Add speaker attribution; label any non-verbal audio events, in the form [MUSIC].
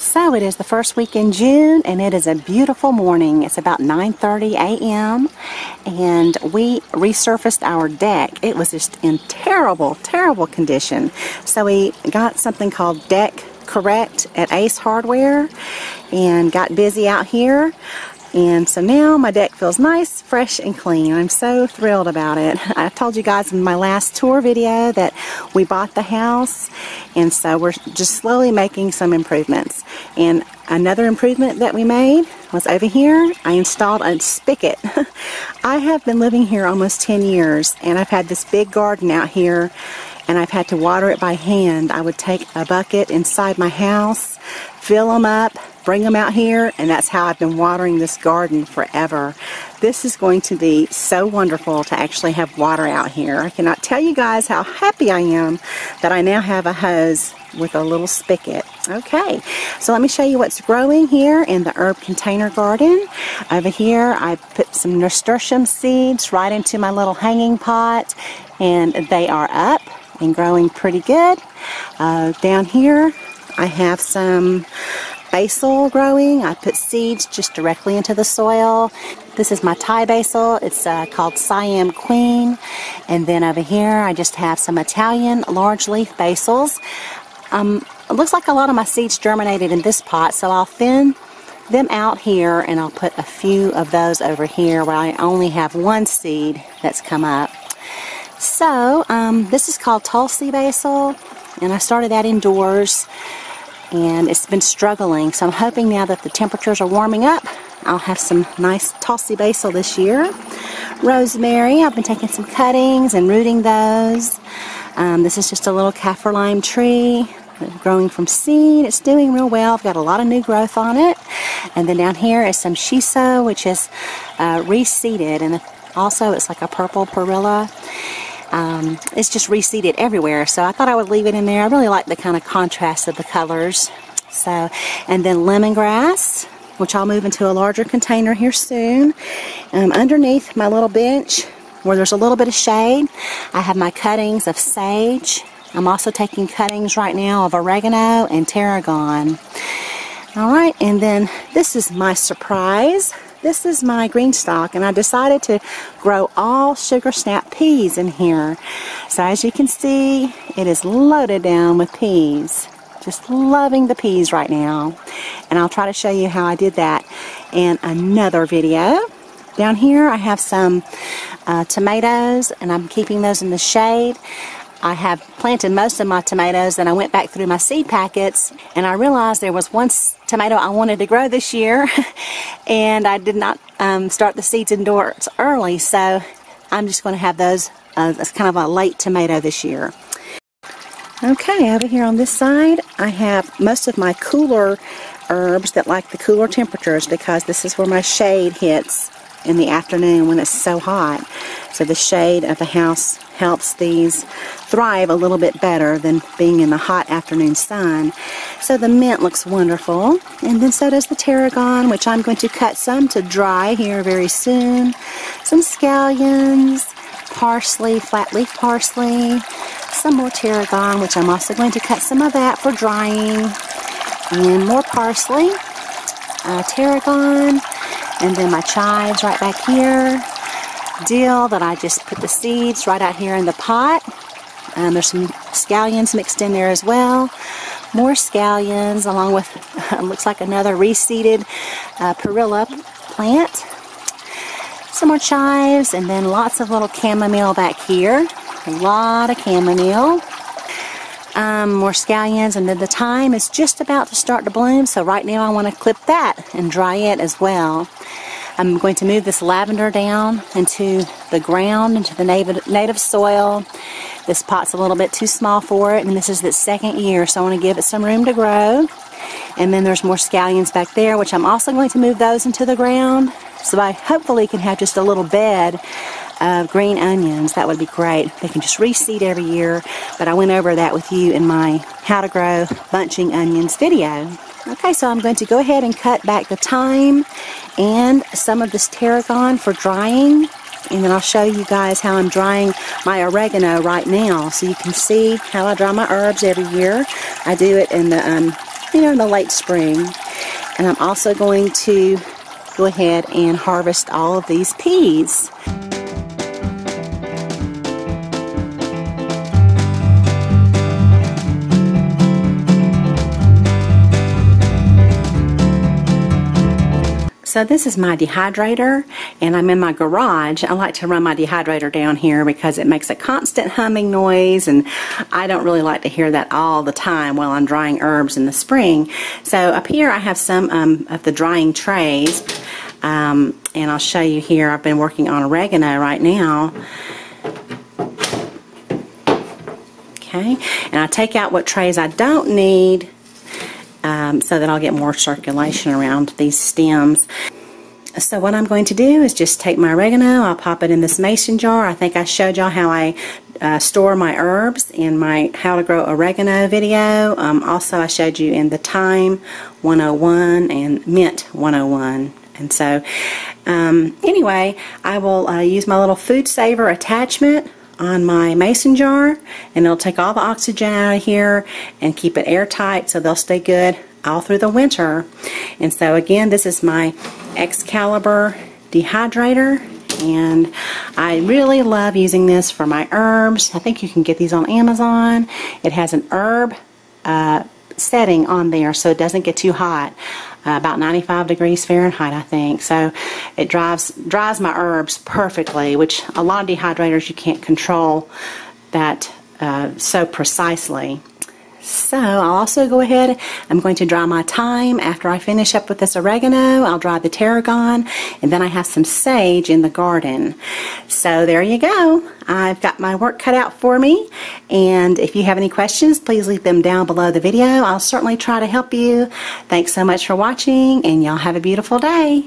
Speaker 1: So it is the first week in June and it is a beautiful morning. It's about 9.30 a.m. and we resurfaced our deck. It was just in terrible, terrible condition. So we got something called Deck Correct at Ace Hardware and got busy out here. And so now my deck feels nice, fresh, and clean. I'm so thrilled about it. [LAUGHS] I told you guys in my last tour video that we bought the house and so we're just slowly making some improvements. And another improvement that we made was over here. I installed a spigot. [LAUGHS] I have been living here almost 10 years and I've had this big garden out here and I've had to water it by hand. I would take a bucket inside my house, fill them up, bring them out here, and that's how I've been watering this garden forever. This is going to be so wonderful to actually have water out here. I cannot tell you guys how happy I am that I now have a hose with a little spigot. Okay, so let me show you what's growing here in the herb container garden. Over here, I put some nasturtium seeds right into my little hanging pot, and they are up and growing pretty good. Uh, down here, I have some basil growing. I put seeds just directly into the soil. This is my Thai basil. It's uh, called Siam Queen. And then over here I just have some Italian large leaf basils. Um, it looks like a lot of my seeds germinated in this pot, so I'll thin them out here and I'll put a few of those over here where I only have one seed that's come up. So, um, this is called Tulsi basil, and I started that indoors and it's been struggling. So I'm hoping now that the temperatures are warming up, I'll have some nice Tulsi basil this year. Rosemary, I've been taking some cuttings and rooting those. Um, this is just a little kaffir lime tree growing from seed. It's doing real well. I've got a lot of new growth on it. And then down here is some shiso, which is uh, reseeded. And also it's like a purple perilla. Um, it's just reseeded everywhere, so I thought I would leave it in there. I really like the kind of contrast of the colors. So, and then lemongrass, which I'll move into a larger container here soon. Um, underneath my little bench, where there's a little bit of shade, I have my cuttings of sage. I'm also taking cuttings right now of oregano and tarragon. All right, and then this is my surprise. This is my GreenStalk and I decided to grow all sugar snap peas in here. So as you can see, it is loaded down with peas. Just loving the peas right now. And I'll try to show you how I did that in another video. Down here I have some uh, tomatoes and I'm keeping those in the shade. I have planted most of my tomatoes and I went back through my seed packets and I realized there was one tomato I wanted to grow this year [LAUGHS] and I did not um, start the seeds indoors early so I'm just going to have those uh, as kind of a late tomato this year. Okay, over here on this side I have most of my cooler herbs that like the cooler temperatures because this is where my shade hits in the afternoon when it's so hot. So the shade of the house helps these thrive a little bit better than being in the hot afternoon sun. So the mint looks wonderful. And then so does the tarragon, which I'm going to cut some to dry here very soon. Some scallions, parsley, flat leaf parsley, some more tarragon, which I'm also going to cut some of that for drying. And more parsley, uh, tarragon, and then my chives right back here dill that I just put the seeds right out here in the pot. Um, there's some scallions mixed in there as well. More scallions along with, [LAUGHS] looks like another reseeded uh, perilla plant. Some more chives and then lots of little chamomile back here. A lot of chamomile. Um, more scallions and then the thyme is just about to start to bloom so right now I want to clip that and dry it as well. I'm going to move this lavender down into the ground, into the native, native soil. This pot's a little bit too small for it, and this is its second year, so I want to give it some room to grow. And then there's more scallions back there, which I'm also going to move those into the ground. So I hopefully can have just a little bed of green onions. That would be great. They can just reseed every year, but I went over that with you in my How to Grow Bunching Onions video. Okay, so I'm going to go ahead and cut back the thyme and some of this tarragon for drying. And then I'll show you guys how I'm drying my oregano right now. So you can see how I dry my herbs every year. I do it in the um, you know, in the late spring. And I'm also going to go ahead and harvest all of these peas. So this is my dehydrator and I'm in my garage. I like to run my dehydrator down here because it makes a constant humming noise and I don't really like to hear that all the time while I'm drying herbs in the spring. So up here I have some um, of the drying trays um, and I'll show you here. I've been working on oregano right now. Okay, and I take out what trays I don't need um, so that I'll get more circulation around these stems. So what I'm going to do is just take my oregano, I'll pop it in this mason jar. I think I showed y'all how I uh, store my herbs in my how to grow oregano video. Um, also I showed you in the thyme 101 and mint 101. And so um, anyway, I will uh, use my little food saver attachment on my mason jar and it'll take all the oxygen out of here and keep it airtight so they'll stay good all through the winter. And so again, this is my Excalibur dehydrator and I really love using this for my herbs. I think you can get these on Amazon. It has an herb uh, setting on there so it doesn't get too hot. Uh, about 95 degrees Fahrenheit, I think. So it drives, dries my herbs perfectly, which a lot of dehydrators you can't control that uh, so precisely. So I'll also go ahead, I'm going to dry my thyme. After I finish up with this oregano, I'll dry the tarragon, and then I have some sage in the garden. So there you go. I've got my work cut out for me, and if you have any questions, please leave them down below the video. I'll certainly try to help you. Thanks so much for watching, and y'all have a beautiful day.